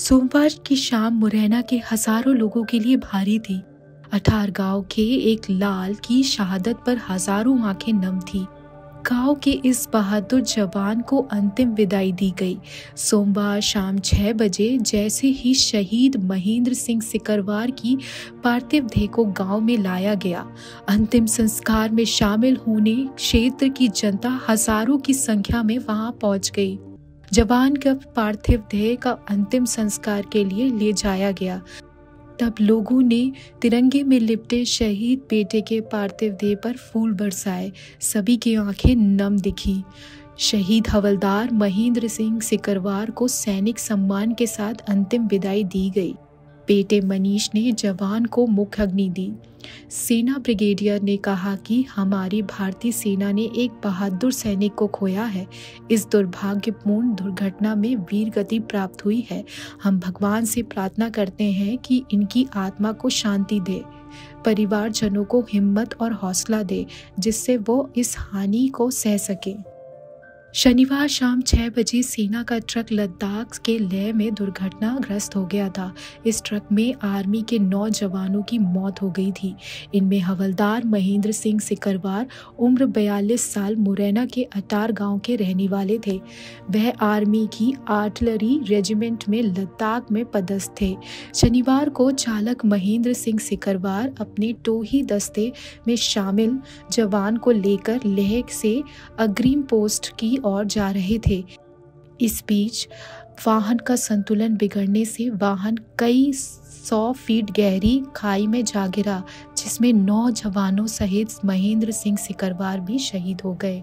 सोमवार की शाम मुरैना के हज़ारों लोगों के लिए भारी थी। अठार गाँव के एक लाल की शहादत पर हज़ारों आँखें नम थी। गाँव के इस बहादुर जवान को अंतिम विदाई दी गई। सोमवार शाम छह बजे जैसे ही शहीद महेंद्र सिंह सिकरवार की पार्थिव देह को गाँव में लाया गया। अंतिम संस्कार में शामिल होने क्षेत्र की जनता हज़ारों की संख्या में वहाँ पहुँच गई। जवान का पार्थिव देह का अंतिम संस्कार के लिए ले जाया गया। तब लोगों ने तिरंगे में लिपटे शहीद बेटे के पार्थिव देह पर फूल बरसाए। सभी की आँखें नम दिखी। शहीद हवलदार महेंद्र सिंह सिकरवार को सैनिक सम्मान के साथ अंतिम विदाई दी गई। बेटे मनीष ने जवान को मुख अग्नि दी। सेना ब्रिगेडियर ने कहा कि हमारी भारतीय सेना ने एक बहादुर सैनिक को खोया है। इस दुर्भाग्यपूर्ण दुर्घटना में वीर गति प्राप्त हुई है। हम भगवान से प्रार्थना करते हैं कि इनकी आत्मा को शांति दे। परिवारजनों को हिम्मत और हौसला दे, जिससे वो इस हानि को सह सकें। शनिवार शाम छह बजे सेना का ट्रक लद्दाख के लेह में दुर्घटनाग्रस्त हो गया था। इस ट्रक में आर्मी के नौ जवानों की मौत हो गई थी। इनमें हवलदार महेंद्र सिंह सिकरवार, उम्र 42 साल, मुरैना के अटार गाँव के रहने वाले थे। वह आर्मी की आर्टिलरी रेजिमेंट में लद्दाख में पदस्थ थे। शनिवार को चालक महेंद्र सिंह सिकरवार अपने टोही दस्ते में शामिल जवान को लेकर लेह से अग्रिम पोस्ट की ओर जा रहे थे। इस बीच वाहन का संतुलन बिगड़ने से वाहन कई सौ फीट गहरी खाई में जा गिरा, जिसमें नौ जवानों सहित महेंद्र सिंह सिकरवार भी शहीद हो गए।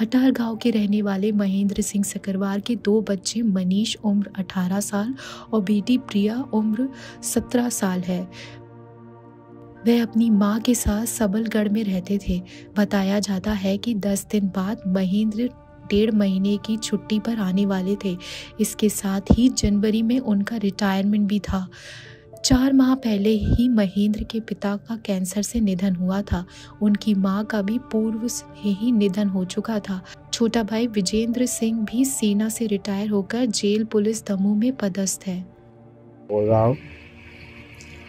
अटार गाँव के रहने वाले महेंद्र सिंह सिकरवार के दो बच्चे मनीष उम्र 18 साल और बेटी प्रिया उम्र 17 साल है। वह अपनी माँ के साथ सबलगढ़ में रहते थे। बताया जाता है कि 10 दिन बाद महेंद्र डेढ़ महीने की छुट्टी पर आने वाले थे। इसके साथ ही जनवरी में उनका रिटायरमेंट भी था। चार माह पहले ही महेंद्र के पिता का कैंसर से निधन हुआ था। उनकी माँ का भी पूर्व से ही निधन हो चुका था। छोटा भाई विजेंद्र सिंह भी सेना से रिटायर होकर जेल पुलिस दमू में पदस्थ है।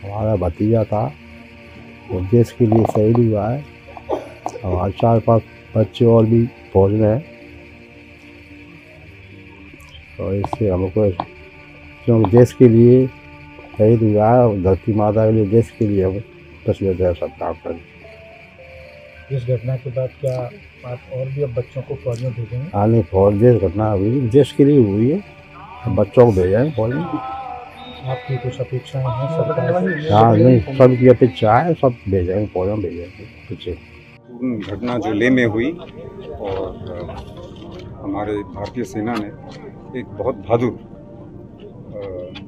हमारा भतीजा था। वो देश के लिए शहीद हुआ है। हमारे चार पाँच बच्चे और भी फौज में हैं। तो इससे हमको क्यों देश के लिए शहीद हुआ है धरती माता के लिए देश के लिए हम तस्वीर दे सब काम करें। इस घटना के बाद क्या आप और भी अब बच्चों को फौज में भेजेंगे? हाँ नहीं फौज देश घटना हुई देश के लिए हुई है। हम बच्चों को भेजा है फौज में आपकी कुछ अपेक्षाएँ हैं सरकार हाँ नहीं सबकी अपेक्षा है सब भेजेंगे फौज में भेजेंगे पीछे घटना जो ले में हुई और हमारे भारतीय सेना ने एक बहुत बहादुर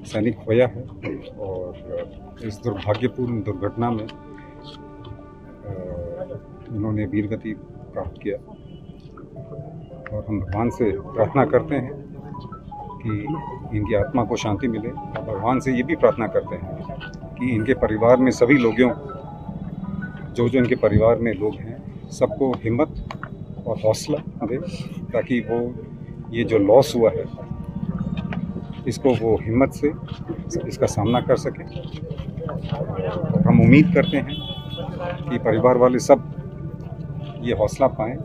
सैनिक खोया है और इस दुर्भाग्यपूर्ण दुर्घटना में उन्होंने वीरगति प्राप्त किया। और हम भगवान से प्रार्थना करते हैं कि इनकी आत्मा को शांति मिले। और भगवान से ये भी प्रार्थना करते हैं कि इनके परिवार में सभी लोगों, जो जो इनके परिवार में लोग हैं, सबको हिम्मत और हौसला दे ताकि वो ये जो लॉस हुआ है, इसको वो हिम्मत से इसका सामना कर सकें। हम उम्मीद करते हैं कि परिवार वाले सब ये हौसला पाएँ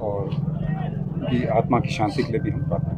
और कि आत्मा की शांति के लिए भी हम प्रार्थना